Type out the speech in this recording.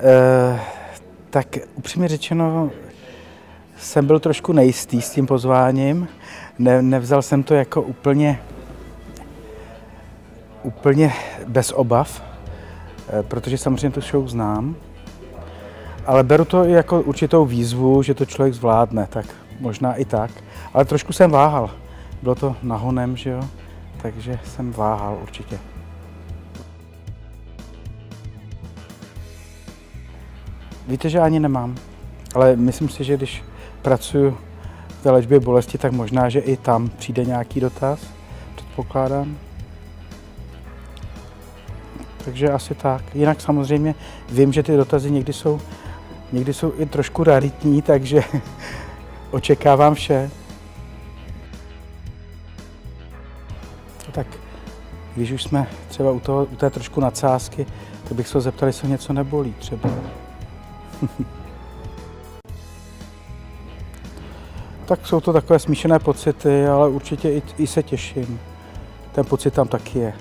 E, tak upřímně řečeno, jsem byl trošku nejistý s tím pozváním. Ne, nevzal jsem to jako úplně, úplně bez obav, e, protože samozřejmě tu show znám. Ale beru to jako určitou výzvu, že to člověk zvládne, tak možná i tak. Ale trošku jsem váhal. Bylo to nahonem, že jo? Takže jsem váhal určitě. Víte, že ani nemám, ale myslím si, že když pracuji v té léčbě bolesti, tak možná, že i tam přijde nějaký dotaz, předpokládám. Takže asi tak. Jinak samozřejmě vím, že ty dotazy někdy jsou, někdy jsou i trošku raritní, takže očekávám vše. Tak když už jsme třeba u, toho, u té trošku nadsázky, tak bych se zeptal, jestli něco nebolí třeba. tak jsou to takové smíšené pocity, ale určitě i, i se těším. Ten pocit tam taky je.